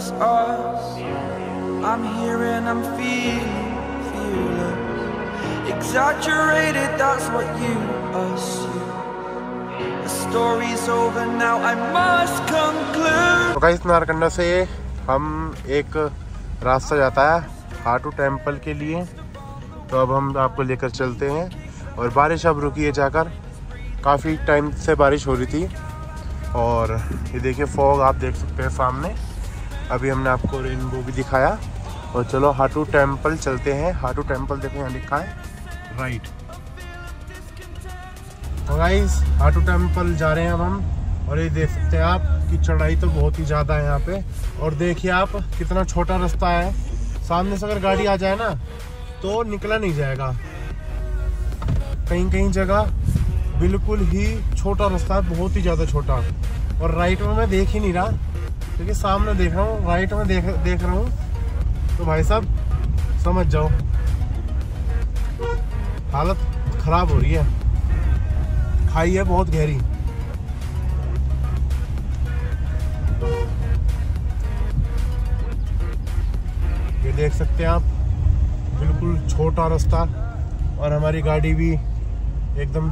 it's us. I'm here and I'm feeling fearless. Exaggerated, that's what you assume. The story's over now, I must conclude. तो guys Narkanda से हम एक रास्ता जाता है हाटू टेंपल के लिए तो अब हम आपको लेकर चलते हैं और बारिश अब रुकी है जाकर काफ़ी टाइम से बारिश हो रही थी और ये देखिए फॉग आप देख सकते हैं सामने अभी हमने आपको रेनबो भी दिखाया। और चलो हाटू टेंपल चलते हैं। हाटू टेंपल देखो यहाँ लिखा है। राइट तो गाइस हाटू टेंपल जा रहे हैं अब हम। और ये देख सकते हैं आप कि चढ़ाई तो बहुत ही ज़्यादा है यहाँ पे। और देखिए आप कितना छोटा रास्ता है। सामने से अगर गाड़ी आ जाए ना तो निकला नहीं जाएगा। कहीं कहीं जगह बिल्कुल ही छोटा रास्ता है बहुत ही ज़्यादा छोटा। और राइट में मैं देख ही नहीं रहा। क्योंकि सामने देख रहा हूँ राइट में देख देख रहा हूँ। तो भाई साहब, समझ जाओ। हालत खराब हो रही है। खाई है बहुत गहरी। ये देख सकते हैं आप, बिल्कुल छोटा रास्ता और हमारी गाड़ी भी एकदम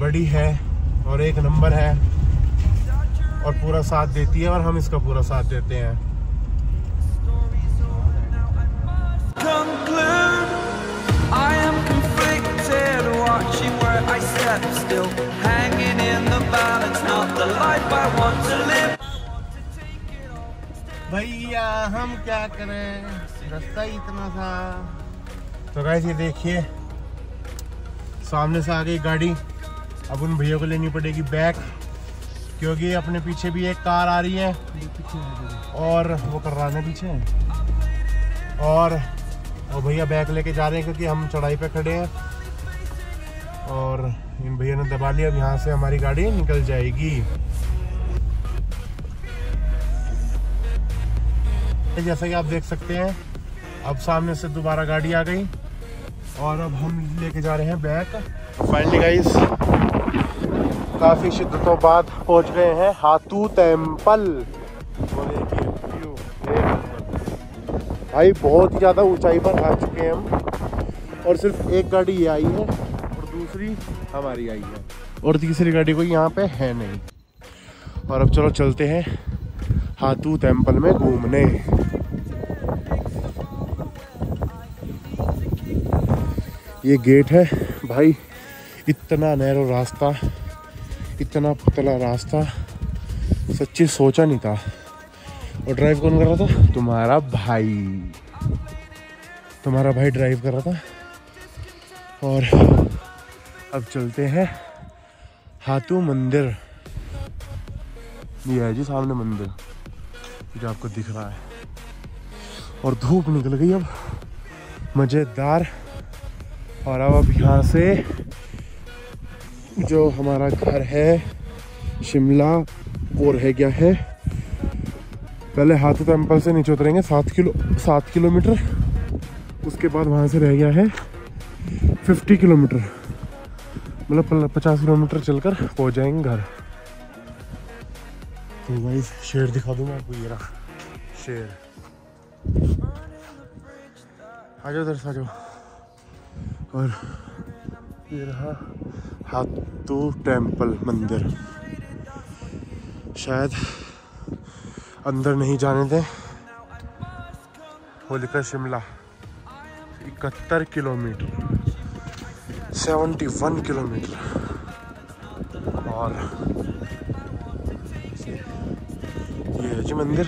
बड़ी है और एक नंबर है। और पूरा साथ देती है और हम इसका पूरा साथ देते हैं। भैया हम क्या करें? रास्ता ही इतना सा तो गाइस ये देखिए। सामने से सा आ गई गाड़ी। अब उन भैया को लेनी पड़ेगी बैग। क्योंकि अपने पीछे भी एक कार आ रही है। और वो कर रहा है पीछे। और भैया बैग लेके जा रहे हैं क्योंकि हम चढ़ाई पे खड़े हैं। और इन भैया ने दबा लिया, अब यहाँ से हमारी गाड़ी निकल जाएगी। जैसा कि आप देख सकते हैं, अब सामने से दोबारा गाड़ी आ गई। और अब हम लेके जा रहे हैं बैग। फाइनली गाइस काफ़ी शिद्दतों बाद पहुँच गए हैं हाथू टेंपल। भाई, बहुत ही ज़्यादा ऊंचाई पर आ चुके हैं हम। और सिर्फ़ एक गाड़ी ये आई है और दूसरी हमारी आई है। और तीसरी गाड़ी कोई यहाँ पे है नहीं। और अब चलो चलते हैं हाथू टेंपल में घूमने। ये गेट है। भाई, इतना नैरो रास्ता। इतना पतला रास्ता, सच्ची सोचा नहीं था। और ड्राइव कौन कर रहा था? तुम्हारा भाई। तुम्हारा भाई ड्राइव कर रहा था। और अब चलते हैं हाथू मंदिर। ये है जी सामने मंदिर, जो आपको दिख रहा है। और धूप निकल गई अब। मज़ेदार। और अब अब यहाँ से जो हमारा घर है, शिमला, वो रह गया है। पहले हाथू टेंपल से नीचे उतरेंगे, सात किलो, सात किलोमीटर। उसके बाद वहाँ से रह गया है, फिफ्टी किलोमीटर। मतलब पचास किलोमीटर चलकर पहुँच जाएँगे घर। तो भाई, शेर दिखा दूँ आपको ये रहा। शेर। आ जाओ उधर से, आ जाओ। और ये रहा हाथू टेंपल मंदिर। शायद अंदर नहीं जाने दें। वो लिखा शिमला। इकहत्तर किलोमीटर। Seventy one kilometre. और ये है जी मंदिर।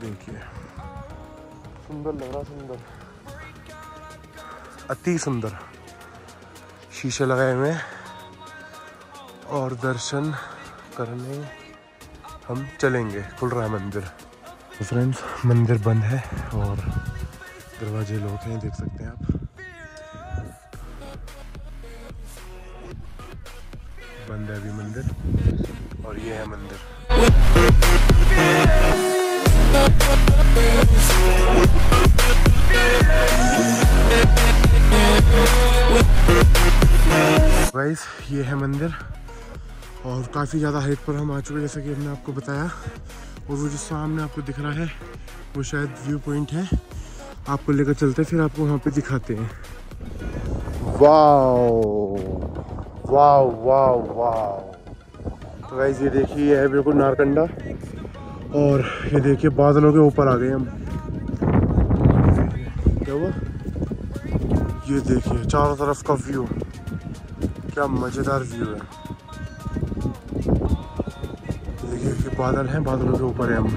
देखिए। सुंदर लग रहा सुंदर। अति सुंदर। शीशे लगाए हुए और दर्शन करने हम चलेंगे, खुल रहा है मंदिर। तो फ्रेंड्स मंदिर बंद है और दरवाजे लोग हैं, देख सकते हैं आप। बंद है अभी मंदिर और ये है मंदिर। गाइस ये है मंदिर और काफ़ी ज़्यादा हाइट पर हम आ चुके हैं, जैसा कि हमने आपको बताया। और वो जो सामने आपको दिख रहा है, वो शायद व्यू पॉइंट है। आपको लेकर चलते, फिर आपको वहाँ पे दिखाते हैं। वाओ वाओ वाओ वाओ तो गाइज़ ये देखिए, ये है बिल्कुल नारकंडा। और ये देखिए, बादलों के ऊपर आ गए हम। क्या हुआ? ये देखिए, चारों तरफ़ का व्यू क्या मज़ेदार व्यू है। देखिए कि बादल हैं बादलों के ऊपर है हम.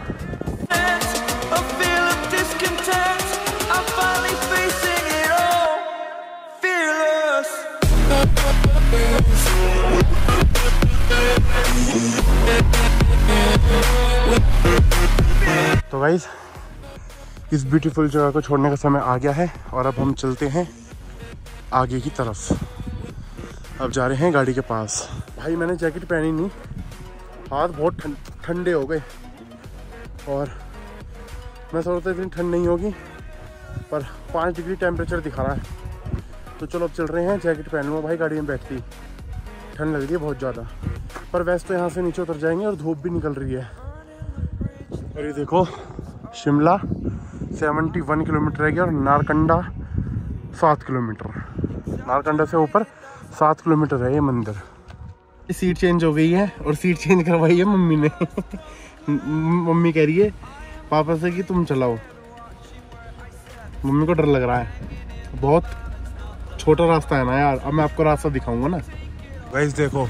तो गाइज़ इस ब्यूटीफुल जगह को छोड़ने का समय आ गया है और अब हम चलते हैं आगे की तरफ़। अब जा रहे हैं गाड़ी के पास। भाई, मैंने जैकेट पहनी नहीं। हाथ बहुत ठंड ठंडे हो गए। और मैं सोचता इतनी ठंड नहीं होगी, पर पाँच डिग्री टेम्परेचर दिखा रहा है। तो चलो अब चल रहे हैं जैकेट पहन लूँगा भाई, गाड़ी में बैठती। ठंड लग रही है बहुत ज़्यादा। पर वैसे तो यहाँ से नीचे उतर जाएँगे और धूप भी निकल रही है। और ये देखो, शिमला 71 किलोमीटर है और नारकंडा सात किलोमीटर। नारकंडा से ऊपर सात किलोमीटर है ये मंदिर। सीट चेंज हो गई है और सीट चेंज करवाई है मम्मी ने। मम्मी कह रही है, पापा से कि तुम चलाओ। मम्मी को डर लग रहा है। बहुत छोटा रास्ता है ना यार। अब मैं आपको रास्ता दिखाऊँगा ना। गाइस देखो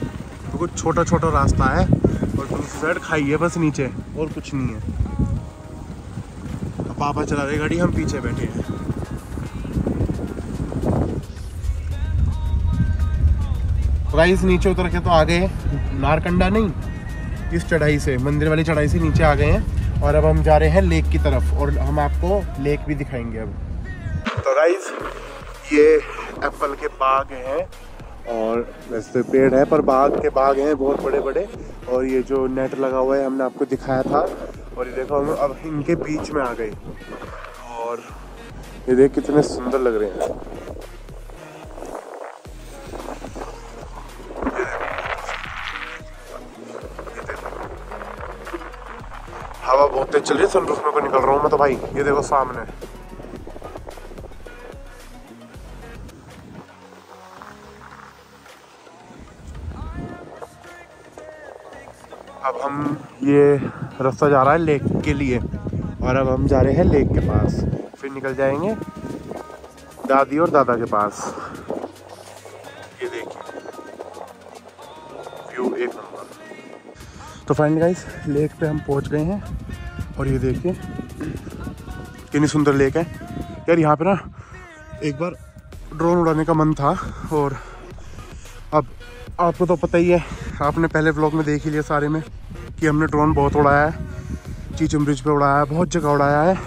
तो कुछ छोटा छोटा रास्ता है और दूसरी खाई है बस नीचे, और कुछ नहीं है। पापा चला रहे गाड़ी, हम पीछे बैठे हैं। गाइस नीचे उतर के तो आ गए नारकंडा नहीं, इस चढ़ाई से, मंदिर वाली चढ़ाई से नीचे आ गए हैं। और अब हम जा रहे हैं लेक की तरफ़, और हम आपको लेक भी दिखाएँगे अब। तो गाइस ये एप्पल के बाग हैं, और वैसे तो पेड़ है, पर बाग के बाग हैं बहुत बड़े बड़े और ये जो नेट लगा हुआ है, हमने आपको दिखाया था। और ये देखो, हम अब इनके बीच में आ गए। और ये देख कितने सुंदर लग रहे हैं। चल रही सनरूफ में को निकल रहा हूँ मैं तो भाई। ये देखो सामने। अब हम ये रास्ता जा रहा है लेक के लिए और अब हम जा रहे हैं लेक के पास। फिर निकल जाएँगे दादी और दादा के पास। ये देखिए। व्यू एक नंबर। तो फाइनली गाइस लेक पे हम पहुँच गए हैं। और ये देखिए, कितनी सुंदर लेक है। यार, यहाँ पे ना एक बार ड्रोन उड़ाने का मन था और अब आपको तो पता ही है, आपने पहले ब्लॉग में देख ही लिया सारे में कि हमने ड्रोन बहुत उड़ाया है चीचम ब्रिज पे उड़ाया है, बहुत जगह उड़ाया है।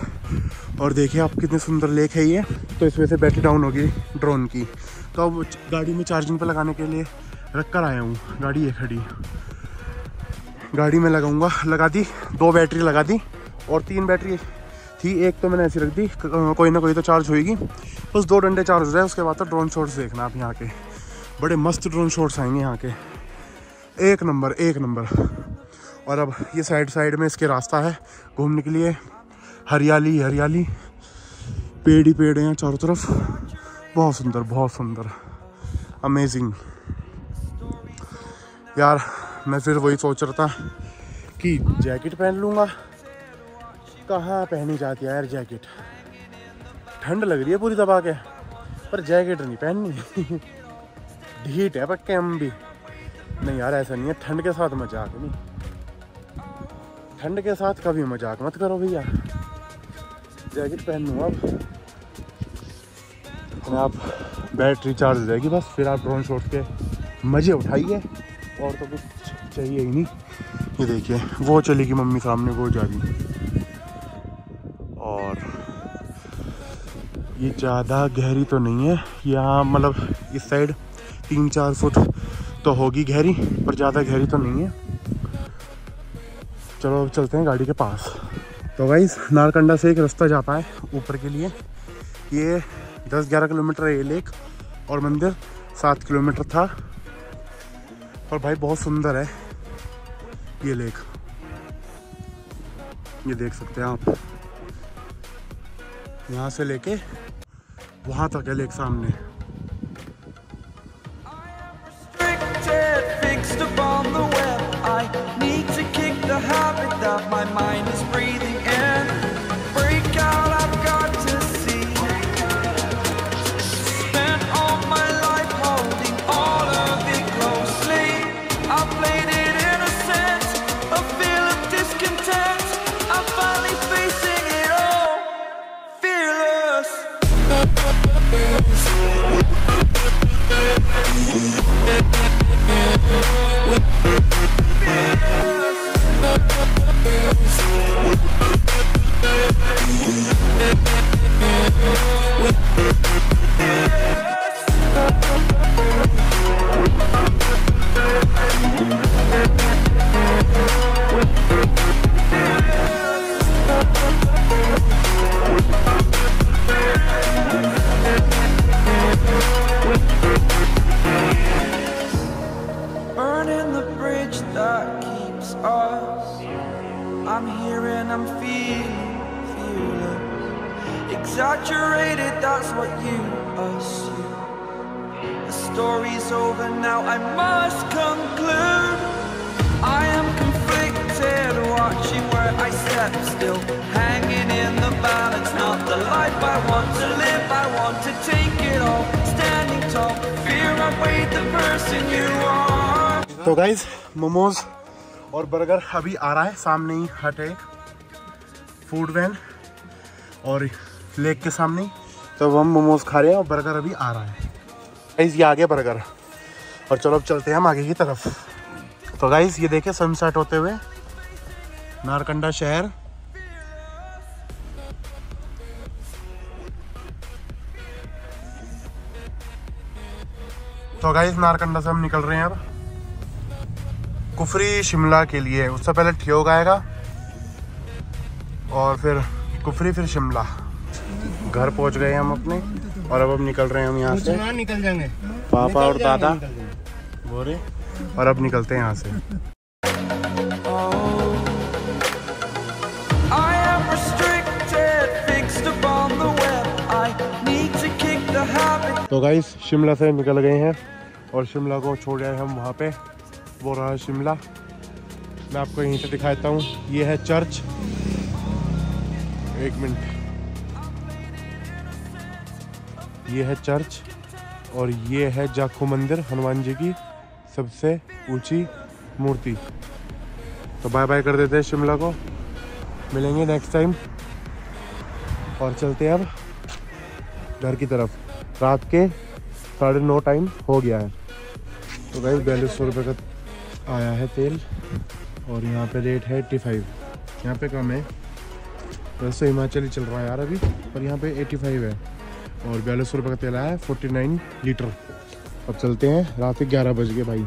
और देखिए आप कितनी सुंदर लेक है ये तो इस वजह से बैटरी डाउन होगी ड्रोन की। तो अब गाड़ी में चार्जिंग पे लगाने के लिए रख कर आया हूँ। गाड़ी है खड़ी। गाड़ी में लगाऊँगा, लगा दी, दो बैटरी लगा दी। और तीन बैटरी थी, एक तो मैंने ऐसी रख दी कोई ना कोई तो चार्ज होएगी। बस दो डंडे चार्ज हो जाए उसके बाद तो ड्रोन शॉट्स देखना आप यहाँ के। बड़े मस्त ड्रोन शॉट्स आएँगे यहाँ के। एक नंबर एक नंबर और अब ये साइड साइड में इसके रास्ता है घूमने के लिए। हरियाली हरियाली। पेड़ ही पेड़ हैं चारों तरफ़। बहुत सुंदर बहुत सुंदर। अमेजिंग यार, मैं फिर वही सोच रहा था कि जैकेट पहन लूँगा। कहाँ पहनी जाती है यार जैकेट। ठंड लग रही है पूरी दबा के, पर जैकेट नहीं पहननी। ढीट है पक्के हम भी। नहीं यार, ऐसा नहीं है, ठंड के साथ मज़ाक नहीं ठंड के साथ कभी मज़ाक मत करो भैया। जैकेट पहन लूँ अब आप बैटरी चार्ज हो जाएगी बस, फिर आप ड्रोन शॉट के मज़े उठाइए, और तो कुछ चाहिए ही नहीं। ये देखिए, वो चलेगी मम्मी सामने, वो जा रही। ये ज़्यादा गहरी तो नहीं है। यहाँ मतलब इस साइड तीन चार फुट तो होगी गहरी, पर ज़्यादा गहरी तो नहीं है। चलो अब चलते हैं गाड़ी के पास। तो भाई नारकंडा से एक रास्ता जाता है ऊपर के लिए। ये 10-11 किलोमीटर है ये लेक, और मंदिर सात किलोमीटर था। और भाई, बहुत सुंदर है ये लेक। ये देख सकते हैं आप। यहाँ से लेके वहाँ तक है लेक सामने. I need to kick the habit Yeah. Exaggerated, that's what you assume. The story's over now, I must conclude. I am conflicted, watching where I step still. Hanging in the balance, not the life I want to live. I want to take it all, standing tall. Fear I weighed the person you are. तो guys momos और burger अभी आ रहा है सामने ही हट है एक फूड वैन और लेक के सामने। तो हम मोमोज खा रहे हैं और बर्गर अभी आ रहा है। गाइज़ ये आ गया बर्गर। और चलो अब चलते हैं हम आगे की तरफ़। तो गाइज़ ये देखिए सनसेट होते हुए नारकंडा शहर। तो गाइज़ नारकंडा से हम निकल रहे हैं अब। कुफरी शिमला के लिए। उससे पहले ठियोग आएगा। और फिर कुफरी, फिर शिमला। घर पहुँच गए हम अपने और अब अब निकल रहे हैं हम यहाँ से। निकल जाएँगे। पापा और दादा। बोरे। और अब निकलते हैं यहाँ से. तो गाइस शिमला से निकल गए हैं और शिमला को छोड़ आए हम वहाँ पे। वो रहा है शिमला। मैं आपको यहीं से दिखाता हूँ। ये है चर्च। एक मिनट। ये है चर्च और ये है जाखू मंदिर, हनुमान जी की सबसे ऊँची मूर्ति। तो बाय बाय कर देते हैं शिमला को। मिलेंगे नेक्स्ट टाइम और चलते हैं अब घर की तरफ़। रात के साढ़े नौ टाइम हो गया है। तो भाई बयालीस सौ रुपये का आया है तेल और यहाँ पे रेट है एट्टी फाइव यहाँ पे कम है। वैसे हिमाचली चल रहा है यार अभी, पर यहाँ पे एट्टी फाइव है। और बयालीस सौ रुपये का तेल आया फोर्टी नाइन लीटर। अब चलते हैं, रात के ग्यारह बज गए भाई।